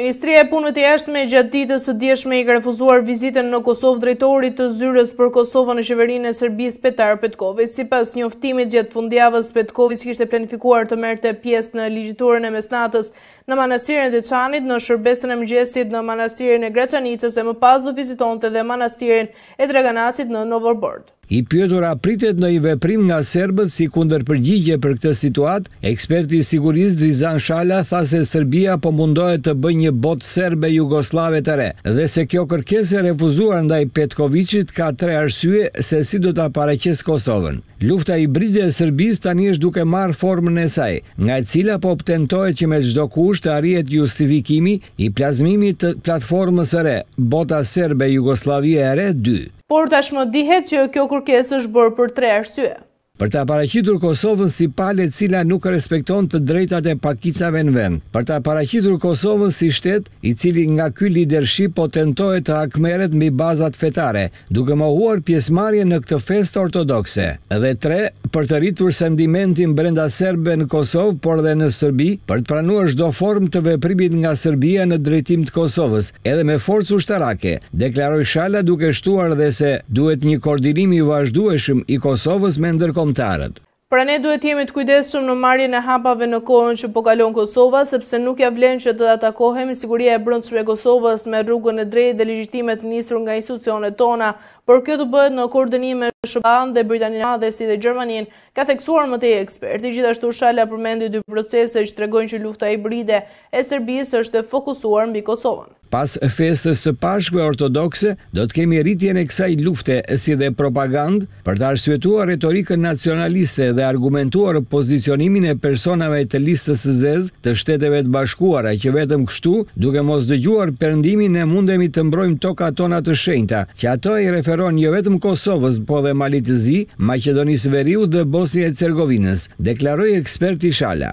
Ministria e Punëve të Jashtme gjatë ditës së djeshme i ka refuzuar vizitën në Kosovë drejtorit të Zyrës për Kosovën në Qeverinë e Serbisë Petar Petkovic. Sipas njoftimit gjatë fundjavës Petkovic kishte planifikuar të merrte pjesë në ligjiturën e mesnatës në Manastirin e Deçanit, në shërbesën e mëngjesit në Manastirin e Graçanicës e më pas do vizitonte dhe Manastirin e Draganacit në Novobërdë. I pyetur a pritet ndonjë veprim nga serbët si kundërpërgjigje për këtë situatë, eksperti i sigurisë Drizan Shala tha se Serbia po mundohet të bëjë një botë serbe jugosllave të re dhe se kjo kërkesë e refuzuar ndaj Petkoviqit ka tre arsye se si do ta paraqesë Kosovën. Lufta hibride e Serbisë tani është duke marrë formën e saj, nga e cila po tentohet që me çdo kusht të arrihet justifikimi i plazmimit të platformës së re, Bota serbe-jugosllavia e re dy. Por tashmë dihet që kjo kërkesë është bërë për tre arsye. Për ta paraqitur Kosovën si palë e cila nuk respekton të drejtat e pakicave në vend. Për ta paraqitur Kosovën si shtet, i cili nga ky lidership po tentohet të hakmerret mbi bazat fetare, duke mohuar pjesëmarrjen në këtë festë ortodokse. Dhe tre, për të rritur sentimentin brenda serbëve në Kosovë, por dhe në Sërbi, për të pranuar çdo formë të veprimit nga Sërbia në drejtim të Kosovës, Edhe me forcë ushtarake, deklaroi Shala duke shtuar dhe se duhet një koordinim i vazhdueshëm i Kosovës me ndërkombëtarët. Pra ne duhet të jemi të kujdesshëm në marrjen e hapave në kohën që po kalon Kosova, sepse nuk ia vlen që të atakohemi siguria e brendshme e Kosovës me rrugën e drejtë dhe legjitime të nisur nga institucionet tona, por kjo të bëhet në koordinim me SHBA-në dhe Britaninë e Madhe si dhe Gjermaninë, ka theksuar më tej eksperti. Gjithashtu Shala përmendi dy procese që tregojnë që lufta hibride e Serbisë është e fokusuar mbi Kosovën. Pas festës së Pashkëve Ortodokse, do të kemi rritjen e kësaj lufte si dhe propagandë për të arsyetuar retorikën nacionaliste dhe argumentuar pozicionimin e personave të Listës së Zezë të Shteteve të Bashkuara që vetëm kështu, duke mos dëgjuar Perëndimin ne mundemi të mbrojmë tokat tona të shenjta, që ato i referon jo vetëm Kosovës po dhe Malit të Zi, Maqedonisë së Veriut dhe Bosnje Hercegovinës, deklaroi eksperti Shala.